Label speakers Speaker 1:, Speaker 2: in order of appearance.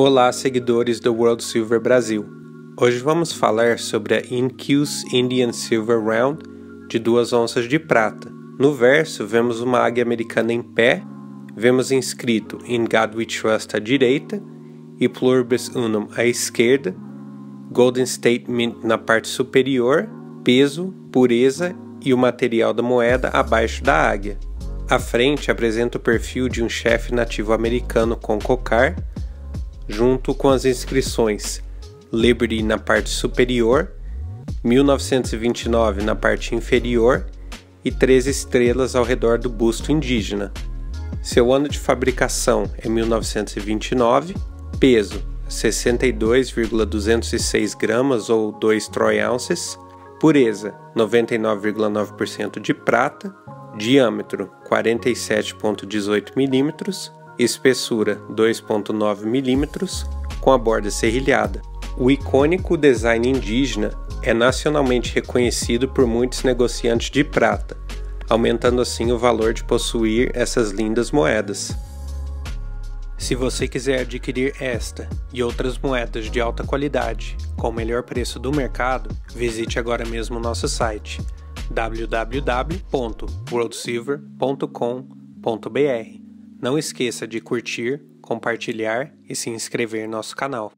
Speaker 1: Olá, seguidores do World Silver Brasil. Hoje vamos falar sobre a Incuse Indian Silver Round de 2 onças de prata. No verso, vemos uma águia americana em pé, vemos inscrito In God We Trust à direita e Pluribus Unum à esquerda, Golden State Mint na parte superior, peso, pureza e o material da moeda abaixo da águia. À frente apresenta o perfil de um chefe nativo americano com cocar junto com as inscrições Liberty na parte superior, 1929 na parte inferior e três estrelas ao redor do busto indígena. Seu ano de fabricação é 1929, peso 62,206 gramas ou 2 troy ounces, pureza 99,9% de prata, diâmetro 47,18 milímetros espessura 2.9 mm, com a borda serrilhada. O icônico design indígena é nacionalmente reconhecido por muitos negociantes de prata, aumentando assim o valor de possuir essas lindas moedas. Se você quiser adquirir esta e outras moedas de alta qualidade com o melhor preço do mercado, visite agora mesmo nosso site www.worldsilver.com.br. Não esqueça de curtir, compartilhar e se inscrever no nosso canal.